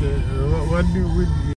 what do we do?